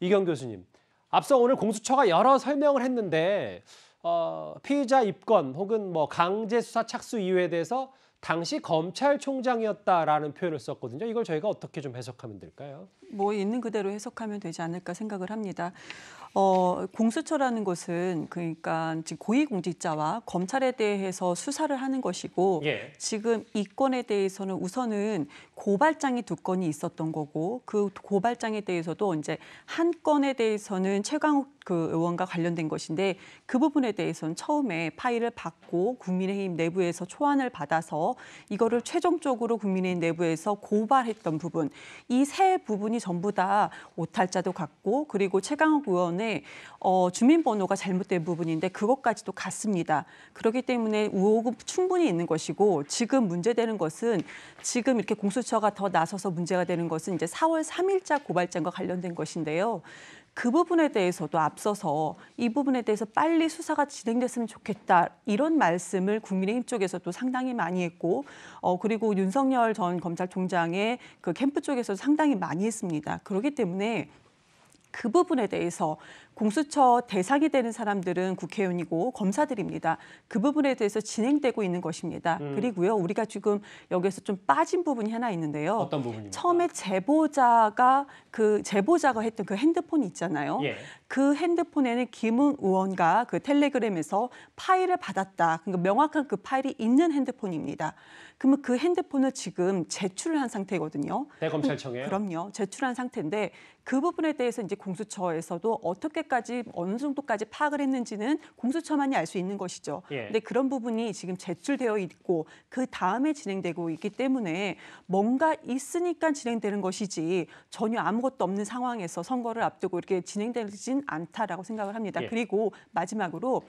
이경 교수님, 앞서 오늘 공수처가 여러 설명을 했는데 어, 피의자 입건 혹은 뭐 강제 수사 착수 이유에 대해서 당시 검찰총장이었다라는 표현을 썼거든요. 이걸 저희가 어떻게 좀 해석하면 될까요? 뭐 있는 그대로 해석하면 되지 않을까 생각을 합니다. 어, 공수처라는 것은 그러니까 지금 고위공직자와 검찰에 대해서 수사를 하는 것이고 예. 지금 이 건에 대해서는 우선은 고발장이 두 건이 있었던 거고 그 고발장에 대해서도 이제 한 건에 대해서는 최강욱 그 의원과 관련된 것인데 그 부분에 대해서는 처음에 파일을 받고 국민의힘 내부에서 초안을 받아서 이거를 최종적으로 국민의힘 내부에서 고발했던 부분 이 세 부분이 전부 다 오탈자도 같고 그리고 최강욱 의원 의 어, 주민번호가 잘못된 부분인데 그것까지도 같습니다. 그렇기 때문에 우혹은 충분히 있는 것이고 지금 문제되는 것은 지금 이렇게 공수처가 더 나서서 문제가 되는 것은 이제 4월 3일자 고발장과 관련된 것인데요. 그 부분에 대해서도 앞서서 이 부분에 대해서 빨리 수사가 진행됐으면 좋겠다 이런 말씀을 국민의힘 쪽에서도 상당히 많이 했고 어 그리고 윤석열 전 검찰총장의 그 캠프 쪽에서 상당히 많이 했습니다. 그렇기 때문에 그 부분에 대해서 공수처 대상이 되는 사람들은 국회의원이고 검사들입니다. 그 부분에 대해서 진행되고 있는 것입니다. 음. 그리고요, 우리가 지금 여기서 좀 빠진 부분이 하나 있는데요. 어떤 부분입니까? 처음에 제보자가 그 제보자가 했던 그 핸드폰 있잖아요. 예. 그 핸드폰에는 김웅 의원과 그 텔레그램에서 파일을 받았다. 그러니까 명확한 그 파일이 있는 핸드폰입니다. 그러면 그 핸드폰을 지금 제출을 한 상태거든요. 대검찰청에 그럼요. 제출한 상태인데 그 부분에 대해서 이제 공수처에서도 어떻게까지 어느 정도까지 파악을 했는지는 공수처만이 알 수 있는 것이죠. 예. 근데 그런 부분이 지금 제출되어 있고 그 다음에 진행되고 있기 때문에 뭔가 있으니까 진행되는 것이지 전혀 아무것도 없는 상황에서 선거를 앞두고 이렇게 진행되진 않다라고 생각을 합니다. 예. 그리고 마지막으로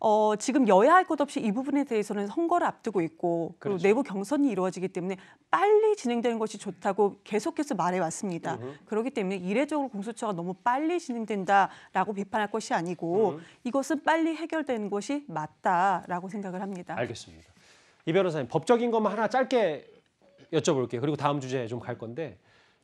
어, 지금 여야 할 것 없이 이 부분에 대해서는 선거를 앞두고 있고 그리고 그렇죠. 내부 경선이 이루어지기 때문에 빨리 진행되는 것이 좋다고 계속해서 말해왔습니다. 음흠. 그렇기 때문에 이례적으로 공수처가 너무 빨리 진행된다라고 비판할 것이 아니고 음. 이것은 빨리 해결되는 것이 맞다라고 생각을 합니다. 알겠습니다. 이 변호사님 법적인 것만 하나 짧게 여쭤볼게요. 그리고 다음 주제에 좀 갈 건데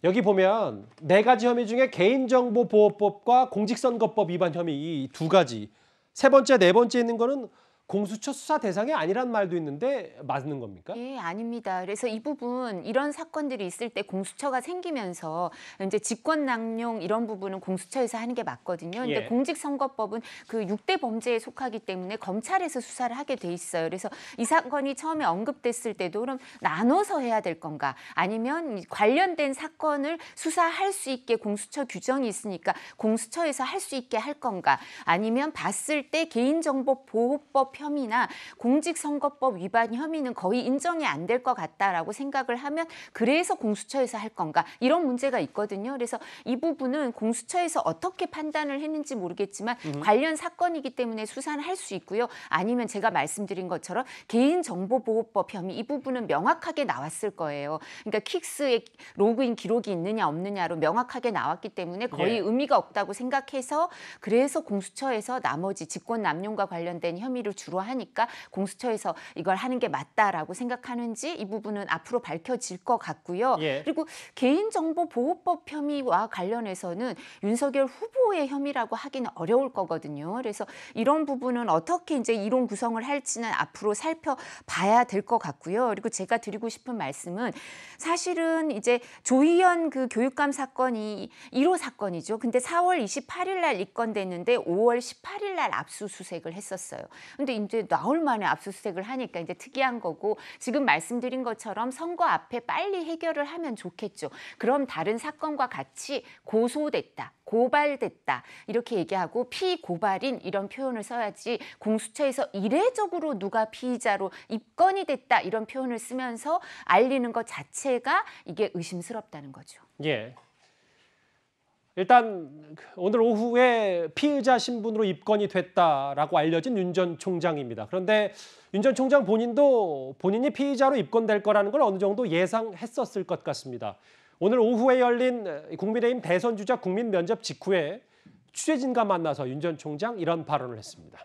여기 보면 네 가지 혐의 중에 개인정보보호법과 공직선거법 위반 혐의 이 두 가지 세 번째 네 번째 있는 거는 공수처 수사 대상이 아니란 말도 있는데 맞는 겁니까? 예, 아닙니다. 그래서 이 부분 이런 사건들이 있을 때 공수처가 생기면서 이제 직권 낭용 이런 부분은 공수처에서 하는 게 맞거든요. 근데 예. 공직선거법은 그 6대 범죄에 속하기 때문에 검찰에서 수사를 하게 돼 있어요. 그래서 이 사건이 처음에 언급됐을 때도 그럼 나눠서 해야 될 건가? 아니면 이 관련된 사건을 수사할 수 있게 공수처 규정이 있으니까 공수처에서 할 수 있게 할 건가? 아니면 봤을 때 개인정보 보호법 혐의나 공직선거법 위반 혐의는 거의 인정이 안 될 것 같다라고 생각을 하면 그래서 공수처에서 할 건가? 이런 문제가 있거든요. 그래서 이 부분은 공수처에서 어떻게 판단을 했는지 모르겠지만 관련 사건이기 때문에 수사는 할 수 있고요. 아니면 제가 말씀드린 것처럼 개인정보보호법 혐의 이 부분은 명확하게 나왔을 거예요. 그러니까 킥스의 로그인 기록이 있느냐 없느냐로 명확하게 나왔기 때문에 거의 예. 의미가 없다고 생각해서 그래서 공수처에서 나머지 직권 남용과 관련된 혐의를 주로 하니까 공수처에서 이걸 하는 게 맞다라고 생각하는지 이 부분은 앞으로 밝혀질 것 같고요. 예. 그리고 개인정보보호법 혐의와 관련해서는 윤석열 후보의 혐의라고 하기는 어려울 거거든요. 그래서 이런 부분은 어떻게 이제 이론 구성을 할지는 앞으로 살펴봐야 될 것 같고요. 그리고 제가 드리고 싶은 말씀은 사실은 이제 조희연 그 교육감 사건이 1호 사건이죠. 근데 4월 28일 날 입건됐는데 5월 18일 날 압수수색을 했었어요. 근데 이제 나흘 만에 압수수색을 하니까 이제 특이한 거고 지금 말씀드린 것처럼 선거 앞에 빨리 해결을 하면 좋겠죠. 그럼 다른 사건과 같이 고소됐다. 고발됐다 이렇게 얘기하고 피고발인 이런 표현을 써야지 공수처에서 이례적으로 누가 피의자로 입건이 됐다 이런 표현을 쓰면서 알리는 것 자체가 이게 의심스럽다는 거죠. 예. 일단 오늘 오후에 피의자 신분으로 입건이 됐다라고 알려진 윤 전 총장입니다. 그런데 윤 전 총장 본인도 본인이 피의자로 입건될 거라는 걸 어느 정도 예상했었을 것 같습니다. 오늘 오후에 열린 국민의힘 대선 주자 국민 면접 직후에 취재진과 만나서 윤 전 총장 이런 발언을 했습니다.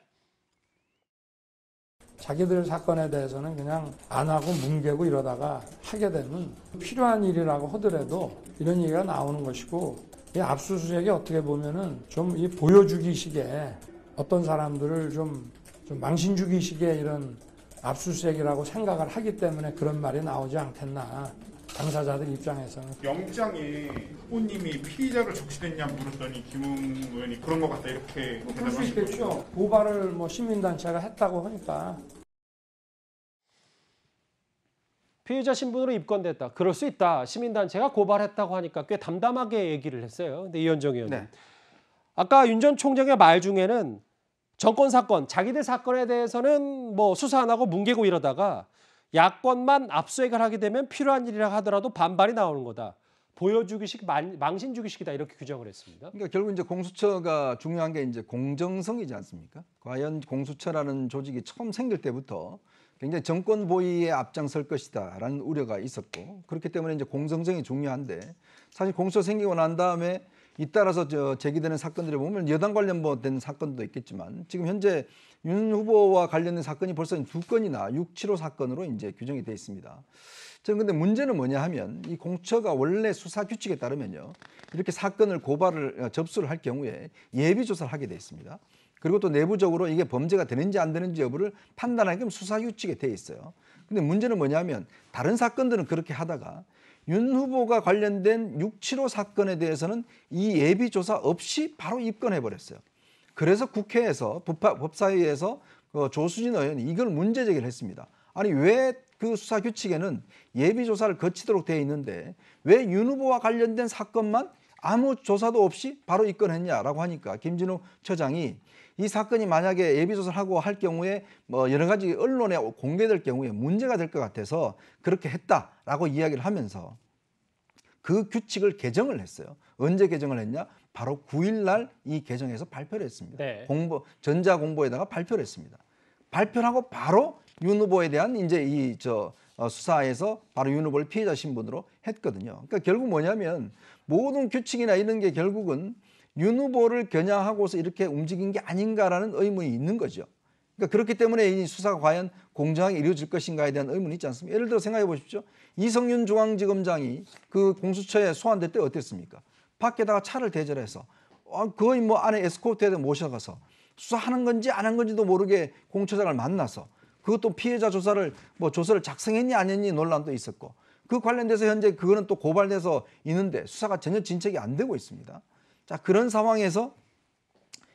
자기들 사건에 대해서는 그냥 안 하고 뭉개고 이러다가 하게 되면 필요한 일이라고 하더라도 이런 얘기가 나오는 것이고 이 압수수색이 어떻게 보면은 좀 이 보여주기식의 어떤 사람들을 좀, 좀 망신주기식의 이런 압수수색이라고 생각을 하기 때문에 그런 말이 나오지 않겠나. 당사자들 입장에서는. 영장에 후보님이 피의자로 적시됐냐 물었더니 김웅 의원이 그런 것 같다 이렇게 그럴 수 대답하신 거죠. 있겠죠. 고발을 뭐 시민단체가 했다고 하니까. 피의자 신분으로 입건됐다. 그럴 수 있다. 시민단체가 고발했다고 하니까 꽤 담담하게 얘기를 했어요. 근데 이현정 의원님. 네. 아까 윤 전 총장의 말 중에는 정권 사건, 자기들 사건에 대해서는 뭐 수사 안 하고 뭉개고 이러다가 야권만 압수액을 하게 되면 필요한 일이라 하더라도 반발이 나오는 거다. 보여주기식, 만- 망신 주기식이다 이렇게 규정을 했습니다. 그러니까 결국 이제 공수처가 중요한 게 이제 공정성이지 않습니까? 과연 공수처라는 조직이 처음 생길 때부터 굉장히 정권 보위에 앞장설 것이다라는 우려가 있었고 그렇기 때문에 이제 공정성이 중요한데 사실 공수처 생기고 난 다음에 잇따라서 저 제기되는 사건들을 보면 여당 관련된 사건도 있겠지만 지금 현재 윤 후보와 관련된 사건이 벌써 두 건이나 675 사건으로 이제 규정이 돼 있습니다. 저는 근데 문제는 뭐냐 하면 이 공처가 원래 수사 규칙에 따르면요. 이렇게 사건을 고발을 어, 접수를 할 경우에 예비 조사를 하게 돼 있습니다. 그리고 또 내부적으로 이게 범죄가 되는지 안 되는지 여부를 판단하기 수사 규칙에 돼 있어요. 근데 문제는 뭐냐면 다른 사건들은 그렇게 하다가 윤 후보가 관련된 675 사건에 대해서는 이 예비 조사 없이 바로 입건해 버렸어요. 그래서 국회에서 법사위에서 그 조수진 의원이 이걸 문제 제기를 했습니다. 아니 왜 그 수사 규칙에는 예비 조사를 거치도록 되어 있는데 왜 윤 후보와 관련된 사건만 아무 조사도 없이 바로 입건했냐라고 하니까 김진욱 처장이 이 사건이 만약에 예비 조사를 하고 할 경우에 뭐 여러 가지 언론에 공개될 경우에 문제가 될 것 같아서 그렇게 했다라고 이야기를 하면서 그 규칙을 개정을 했어요. 언제 개정을 했냐? 바로 9일 날 이 개정해서 발표를 했습니다. 네. 공보 전자 공보에다가 발표를 했습니다. 발표를 하고 바로 윤 후보에 대한 이제 이 저 수사에서 바로 윤 후보를 피해자 신분으로 했거든요. 그러니까 결국 뭐냐면 모든 규칙이나 이런 게 결국은 윤 후보를 겨냥하고서 이렇게 움직인 게 아닌가라는 의문이 있는 거죠. 그러니까 그렇기 때문에 이 수사가 과연 공정하게 이루어질 것인가에 대한 의문이 있지 않습니까? 예를 들어 생각해 보십시오. 이성윤 중앙지검장이 그 공수처에 소환될 때 어땠습니까? 밖에다가 차를 대절해서 어, 거의 뭐 안에 에스코트에 모셔가서 수사하는 건지 안 한 건지도 모르게 공처장을 만나서 그것도 피해자 조사를 뭐 조서를 작성했니 안 했니 논란도 있었고 그 관련돼서 현재 그거는 또 고발돼서 있는데 수사가 전혀 진척이 안 되고 있습니다. 자 그런 상황에서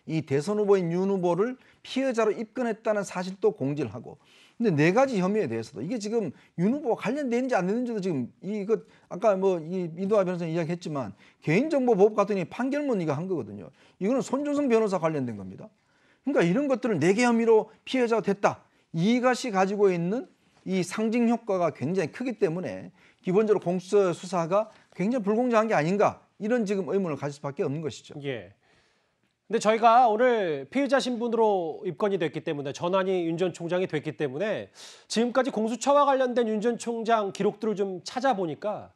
이 대선 후보인 윤 후보를 피해자로 입건했다는 사실도 공지를 하고 근데 네 가지 혐의에 대해서도 이게 지금 윤 후보와 관련되는지 안 되는지도 지금 이거 아까 뭐 이 이도하 변호사님 이야기했지만 개인정보보호법 같은 이 판결문 이거 한 거거든요. 이거는 손준성 변호사 관련된 겁니다. 그러니까 이런 것들을 네 개 혐의로 피해자가 됐다. 이것이 가지고 있는 이 상징 효과가 굉장히 크기 때문에 기본적으로 공수처 수사가 굉장히 불공정한 게 아닌가 이런 지금 의문을 가질 수밖에 없는 것이죠. 예. 근데 저희가 오늘 피의자 신분으로 입건이 됐기 때문에 전환이 윤 전 총장이 됐기 때문에 지금까지 공수처와 관련된 윤 전 총장 기록들을 좀 찾아보니까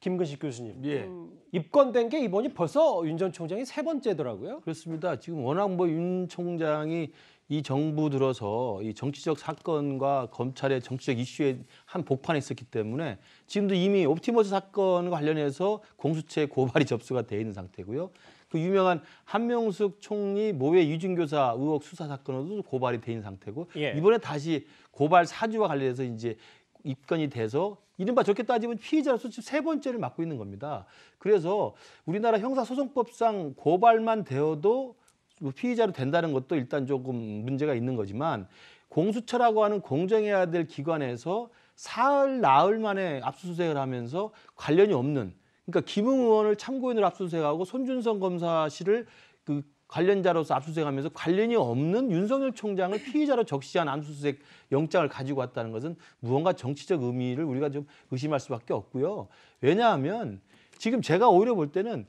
김근식 교수님 예. 음, 입건된 게 이번이 벌써 윤 전 총장이 세 번째더라고요. 그렇습니다. 지금 워낙 뭐 윤 총장이 이 정부 들어서 이 정치적 사건과 검찰의 정치적 이슈에 한 복판에 있었기 때문에 지금도 이미 옵티머스 사건 관련해서 공수처에 고발이 접수가 돼 있는 상태고요. 그 유명한 한명숙 총리 모의 유증교사 의혹 수사 사건으로도 고발이 돼 있는 상태고 예. 이번에 다시 고발 사주와 관련해서 이제 입건이 돼서 이른바 저렇게 따지면 피의자로서 지금 세 번째를 맡고 있는 겁니다. 그래서 우리나라 형사소송법상 고발만 되어도 뭐 피의자로 된다는 것도 일단 조금 문제가 있는 거지만 공수처라고 하는 공정해야 될 기관에서 사흘 나흘 만에 압수수색을 하면서 관련이 없는 그러니까 김웅 의원을 참고인으로 압수수색하고 손준성 검사실을 그 관련자로서 압수수색하면서 관련이 없는 윤석열 총장을 피의자로 적시한 압수수색 영장을 가지고 왔다는 것은 무언가 정치적 의미를 우리가 좀 의심할 수밖에 없고요. 왜냐하면 지금 제가 오히려 볼 때는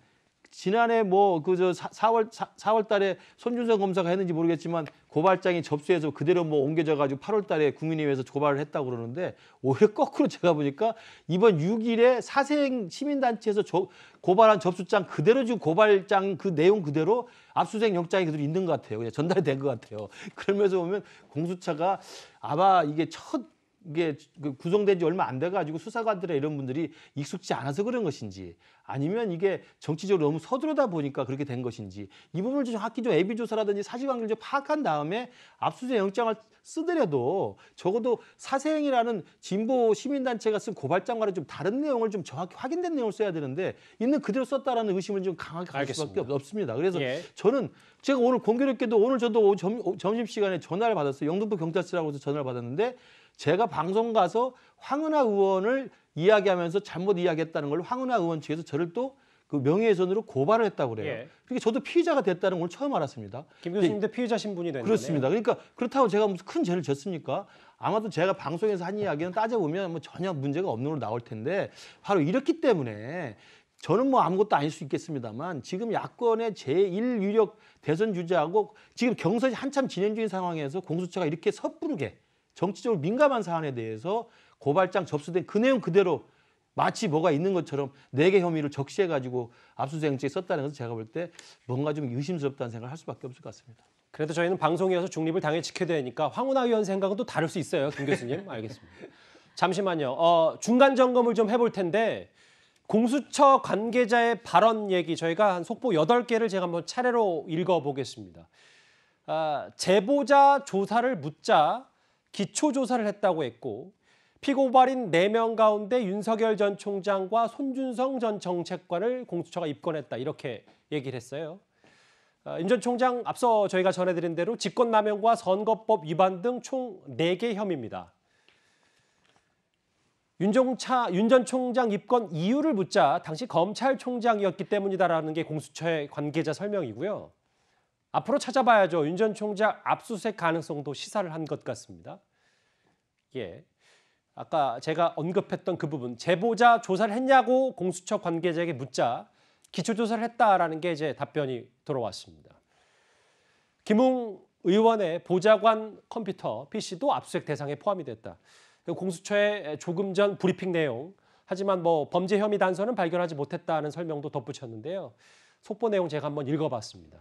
지난해 뭐 그 저 4월 4 월 달에 손준성 검사가 했는지 모르겠지만 고발장이 접수해서 그대로 뭐 옮겨져 가지고 8월 달에 국민의회에서 고발을 했다고 그러는데 오히려 거꾸로 제가 보니까 이번 6일에 사생 시민단체에서 저- 고발한 접수장 그대로 지금 고발장 그 내용 그대로 압수수색 영장이 그대로 있는 것 같아요. 그냥 전달이 된 것 같아요. 그러면서 보면 공수처가 아마 이게 첫 이게 그 구성된 지 얼마 안 돼가지고 수사관들의 이런 분들이 익숙지 않아서 그런 것인지 아니면 이게 정치적으로 너무 서두르다 보니까 그렇게 된 것인지 이 부분을 좀 정확히 좀 애비 조사라든지 사실관계를 좀 파악한 다음에 압수수색 영장을 쓰더라도 적어도 사생이라는 진보 시민단체가 쓴 고발장과는 좀 다른 내용을 좀 정확히 확인된 내용을 써야 되는데 있는 그대로 썼다라는 의심을 좀 강하게 가질 수밖에 없습니다. 그래서 예. 저는 제가 오늘 공교롭게도 오늘 저도 점, 점심 시간에 전화를 받았어요. 영등포 경찰서라고 해서 전화를 받았는데 제가 방송 가서 황은하 의원을 이야기하면서 잘못 이야기했다는 걸 황은하 의원 측에서 저를 또 그 명예훼손으로 고발을 했다고 그래요. 예. 그러니까 저도 피의자가 됐다는 걸 처음 알았습니다. 김 교수님도 피의자 신분이 됐네요. 그렇습니다. 그러니까 그렇다고 제가 무슨 큰 죄를 졌습니까? 아마도 제가 방송에서 한 이야기는 따져보면 뭐 전혀 문제가 없는 걸로 나올 텐데 바로 이렇기 때문에 저는 뭐 아무것도 아닐 수 있겠습니다만 지금 야권의 제1 유력 대선 주자하고 지금 경선이 한참 진행 중인 상황에서 공수처가 이렇게 섣부르게 정치적으로 민감한 사안에 대해서 고발장 접수된 그 내용 그대로 마치 뭐가 있는 것처럼 네 개 혐의를 적시해 가지고 압수수색영장에 썼다는 것은 제가 볼 때 뭔가 좀 의심스럽다는 생각을 할 수밖에 없을 것 같습니다. 그래도 저희는 방송이어서 중립을 당연히 지켜야 되니까 황운하 의원 생각은 또 다를 수 있어요, 김 교수님. 알겠습니다. 잠시만요. 어, 중간 점검을 좀 해볼 텐데 공수처 관계자의 발언 얘기 저희가 한 속보 8개를 제가 한번 차례로 읽어보겠습니다. 아, 제보자 조사를 묻자 기초 조사를 했다고 했고 피고발인 4명 가운데 윤석열 전 총장과 손준성 전 정책관을 공수처가 입건했다 이렇게 얘기를 했어요. 아, 윤전 총장 앞서 저희가 전해드린 대로 직권남용과 선거법 위반 등 총 4개 혐의입니다. 윤종차 윤 전 총장 입건 이유를 묻자 당시 검찰총장이었기 때문이다라는 게 공수처의 관계자 설명이고요. 앞으로 찾아봐야죠. 윤 전 총장 압수수색 가능성도 시사를 한 것 같습니다. 예. 아까 제가 언급했던 그 부분 제보자 조사를 했냐고 공수처 관계자에게 묻자 기초 조사를 했다라는 게 이제 답변이 들어왔습니다. 김웅 의원의 보좌관 컴퓨터 PC도 압수수색 대상에 포함이 됐다. 공수처의 조금 전 브리핑 내용 하지만 뭐 범죄 혐의 단서는 발견하지 못했다는 설명도 덧붙였는데요. 속보 내용 제가 한번 읽어봤습니다.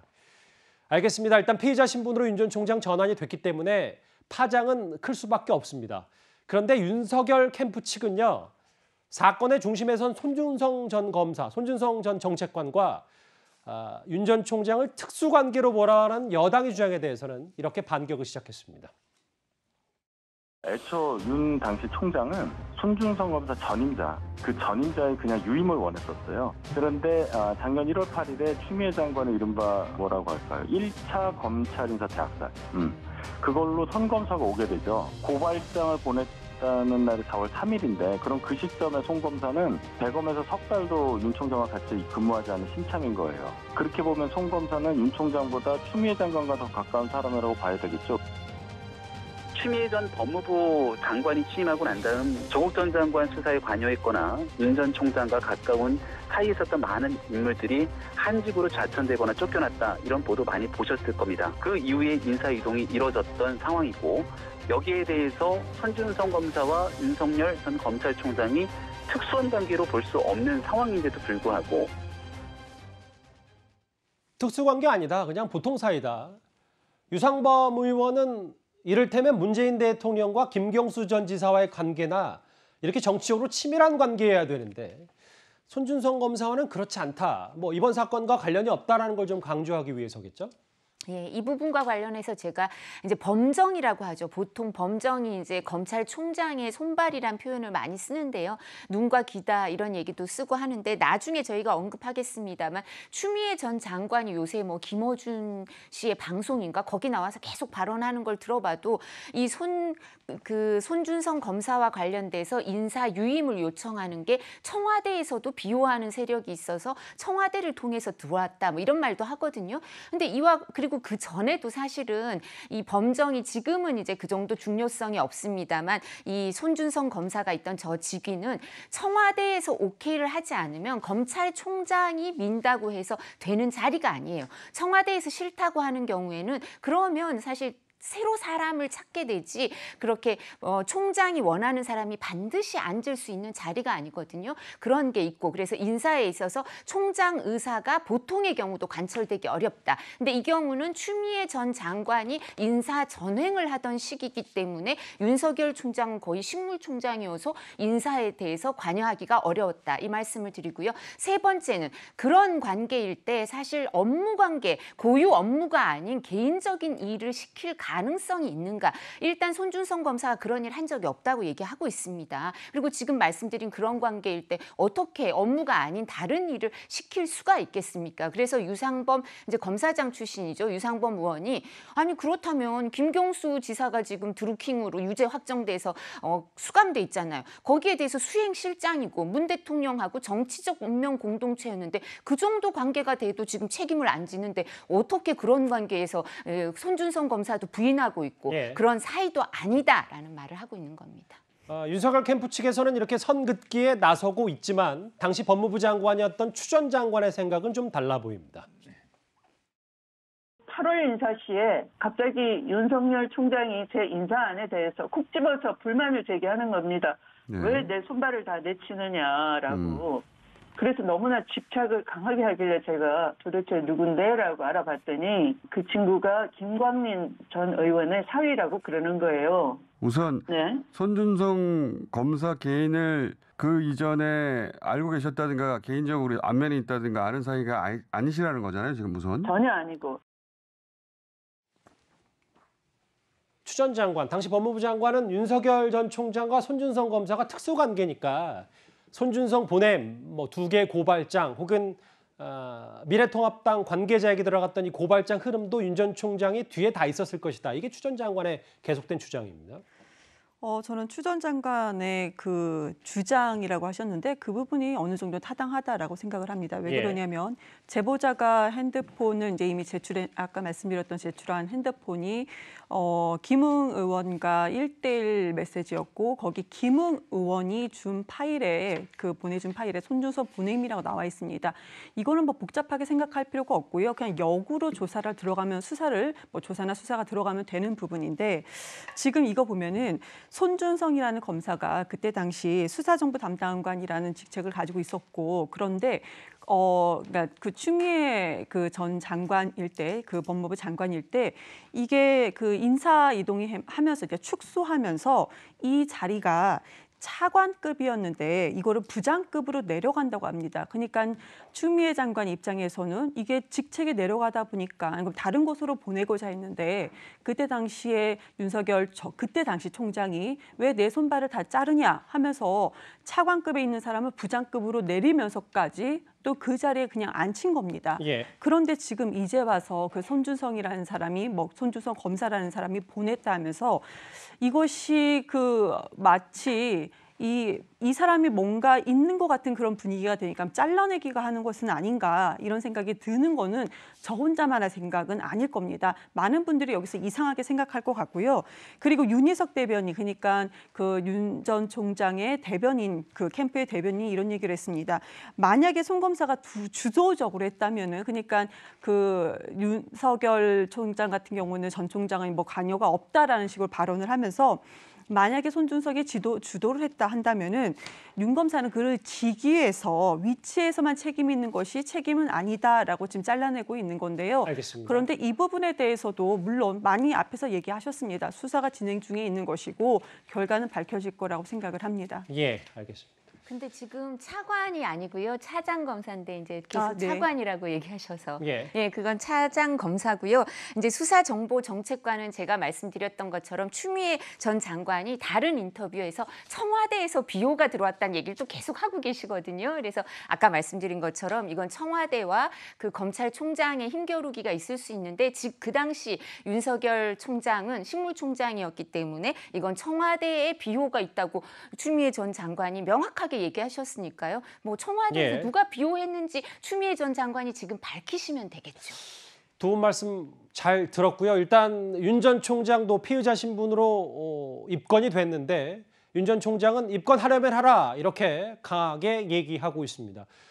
알겠습니다. 일단 피의자 신분으로 윤 전 총장 전환이 됐기 때문에 파장은 클 수밖에 없습니다. 그런데 윤석열 캠프 측은요. 사건의 중심에 선 손준성 전 검사, 손준성 전 정책관과 아, 윤전 총장을 특수관계로 보라는 여당의 주장에 대해서는 이렇게 반격을 시작했습니다. 애초 윤 당시 총장은 손준성 검사 전임자, 그 전임자의 그냥 유임을 원했었어요. 그런데 아, 작년 1월 8일에 추미애 장관의 이른바 뭐라고 할까요? 1차 검찰 인사 대학살. 음. 그걸로 선검사가 오게 되죠. 고발장을 보냈다는 날이 4월 3일인데 그럼 그 시점에 송 검사는 대검에서 석 달도 윤 총장과 같이 근무하지 않은 신참인 거예요. 그렇게 보면 송 검사는 윤 총장보다 추미애 장관과 더 가까운 사람이라고 봐야 되겠죠. 추미애 전 법무부 장관이 취임하고 난 다음 조국 전 장관 수사에 관여했거나 윤 전 총장과 가까운 사이에 있었던 많은 인물들이 한직으로 좌천되거나 쫓겨났다 이런 보도 많이 보셨을 겁니다. 그 이후에 인사 이동이 이뤄졌던 상황이고 여기에 대해서 손준성 검사와 윤석열 전 검찰총장이 특수한 관계로 볼 수 없는 상황인데도 불구하고 특수관계 아니다. 그냥 보통 사이다. 유상범 의원은 이를테면 문재인 대통령과 김경수 전 지사와의 관계나 이렇게 정치적으로 치밀한 관계여야 되는데 손준성 검사와는 그렇지 않다. 뭐 이번 사건과 관련이 없다라는 걸 좀 강조하기 위해서겠죠. 예, 이 부분과 관련해서 제가 이제 범정이라고 하죠. 보통 범정이 이제 검찰총장의 손발이란 표현을 많이 쓰는데요. 눈과 귀다 이런 얘기도 쓰고 하는데 나중에 저희가 언급하겠습니다만 추미애 전 장관이 요새 뭐 김어준 씨의 방송인가 거기 나와서 계속 발언하는 걸 들어봐도 이 손 그 손준성 검사와 관련돼서 인사 유임을 요청하는 게 청와대에서도 비호하는 세력이 있어서 청와대를 통해서 들어왔다 뭐 이런 말도 하거든요. 근데 이와 그리고 그 전에도 사실은 이 범정이 지금은 이제 그 정도 중요성이 없습니다만 이 손준성 검사가 있던 저 직위는 청와대에서 오케이를 하지 않으면 검찰총장이 민다고 해서 되는 자리가 아니에요. 청와대에서 싫다고 하는 경우에는 그러면 사실 새로 사람을 찾게 되지 그렇게 어, 총장이 원하는 사람이 반드시 앉을 수 있는 자리가 아니거든요. 그런 게 있고 그래서 인사에 있어서 총장 의사가 보통의 경우도 관철되기 어렵다. 근데 이 경우는 추미애 전 장관이 인사 전횡을 하던 시기이기 때문에 윤석열 총장은 거의 식물총장이어서 인사에 대해서 관여하기가 어려웠다. 이 말씀을 드리고요. 세 번째는 그런 관계일 때 사실 업무 관계, 고유 업무가 아닌 개인적인 일을 시킬 가 능성이 있는가? 일단 손준성 검사가 그런 일 한 적이 없다고 얘기하고 있습니다. 그리고 지금 말씀드린 그런 관계일 때 어떻게 업무가 아닌 다른 일을 시킬 수가 있겠습니까? 그래서 유상범 이제 검사장 출신이죠. 유상범 의원이 아니 그렇다면 김경수 지사가 지금 드루킹으로 유죄 확정돼서 어, 수감돼 있잖아요. 거기에 대해서 수행실장이고 문 대통령하고 정치적 운명 공동체였는데 그 정도 관계가 돼도 지금 책임을 안 지는데 어떻게 그런 관계에서 에, 손준성 검사도 부인 하고 있고 예. 그런 사이도 아니다라는 말을 하고 있는 겁니다. 어, 윤석열 캠프 측에서는 이렇게 선긋기에 나서고 있지만 당시 법무부 장관이었던 추전 장관의 생각은 좀 달라 보입니다. 8월 인사 시에 갑자기 윤석열 총장이 제 인사안에 대해서 콕 집어서 불만을 제기하는 겁니다. 네. 왜내 손발을 다 내치느냐라고. 그래서 너무나 집착을 강하게 하길래 제가 도대체 누군데라고 알아봤더니 그 친구가 김광민 전 의원의 사위라고 그러는 거예요. 우선 네. 손준성 검사 개인을 그 이전에 알고 계셨다든가 개인적으로 안면이 있다든가 아는 사이가 아니, 아니시라는 거잖아요, 지금 우선. 전혀 아니고. 추전 장관, 당시 법무부 장관은 윤석열 전 총장과 손준성 검사가 특수 관계니까 손준성 보냄, 뭐 두 개 고발장 혹은 어, 미래통합당 관계자에게 들어갔던 이 고발장 흐름도 윤 전 총장이 뒤에 다 있었을 것이다. 이게 추 전 장관의 계속된 주장입니다. 어, 저는 추 전 장관의 그 주장이라고 하셨는데 그 부분이 어느 정도 타당하다라고 생각을 합니다. 왜 예. 그러냐면 제보자가 핸드폰을 이제 이미 제출해 아까 말씀드렸던 제출한 핸드폰이 어, 김웅 의원과 일대일 메시지였고 거기 김웅 의원이 준 파일에 그 보내준 파일에 손준서 보냄이라고 나와 있습니다. 이거는 뭐 복잡하게 생각할 필요가 없고요. 그냥 역으로 조사를 들어가면 수사를 뭐 조사나 수사가 들어가면 되는 부분인데 지금 이거 보면은 손준성이라는 검사가 그때 당시 수사정보 담당관이라는 직책을 가지고 있었고 그런데 어, 그러니까 그 추미애 그 전 장관일 때, 그 법무부 장관일 때 이게 그 인사 이동이 해- 하면서 이제 축소하면서 이 자리가 차관급이었는데 이거를 부장급으로 내려간다고 합니다. 그러니까 추미애 장관 입장에서는 이게 직책이 내려가다 보니까 다른 곳으로 보내고자 했는데 그때 당시에 윤석열 저 그때 당시 총장이 왜 내 손발을 다 자르냐 하면서 차관급에 있는 사람을 부장급으로 내리면서까지 또 그 자리에 그냥 앉힌 겁니다. 예. 그런데 지금 이제 와서 그 손준성이라는 사람이 뭐 손준성 검사라는 사람이 보냈다 하면서 이것이 그 마치 이, 이 사람이 뭔가 있는 것 같은 그런 분위기가 되니까 잘라내기가 하는 것은 아닌가 이런 생각이 드는 거는 저 혼자만의 생각은 아닐 겁니다. 많은 분들이 여기서 이상하게 생각할 것 같고요. 그리고 윤희석 대변인 그러니까 그 윤 전 총장의 대변인 그 캠프의 대변인이 이런 얘기를 했습니다. 만약에 송 검사가 두, 주도적으로 했다면은 그러니까 그 윤석열 총장 같은 경우는 전 총장은 뭐 관여가 없다라는 식으로 발언을 하면서 만약에 손준석이 지도, 주도를 했다 한다면은 윤 검사는 그를 지기에서 위치에서만 책임 있는 것이 책임은 아니다라고 지금 잘라내고 있는 건데요. 알겠습니다. 그런데 이 부분에 대해서도 물론 많이 앞에서 얘기하셨습니다. 수사가 진행 중에 있는 것이고 결과는 밝혀질 거라고 생각을 합니다. 예, 알겠습니다. 근데 지금 차관이 아니고요. 차장 검사인데 이제 계속 아, 네. 차관이라고 얘기하셔서 예. 예, 그건 차장 검사고요. 이제 수사 정보 정책관은 제가 말씀드렸던 것처럼 추미애 전 장관이 다른 인터뷰에서 청와대에서 비호가 들어왔다는 얘기를 또 계속 하고 계시거든요. 그래서 아까 말씀드린 것처럼 이건 청와대와 그 검찰총장의 힘겨루기가 있을 수 있는데 즉 그 당시 윤석열 총장은 식물총장이었기 때문에 이건 청와대에 비호가 있다고 추미애 전 장관이 명확하게 얘기하셨으니까요. 뭐 청와대에서 예. 누가 비호했는지 추미애 전 장관이 지금 밝히시면 되겠죠. 두 분 말씀 잘 들었고요. 일단 윤 전 총장도 피의자 신분으로 어, 입건이 됐는데 윤 전 총장은 입건하려면 하라 이렇게 강하게 얘기하고 있습니다.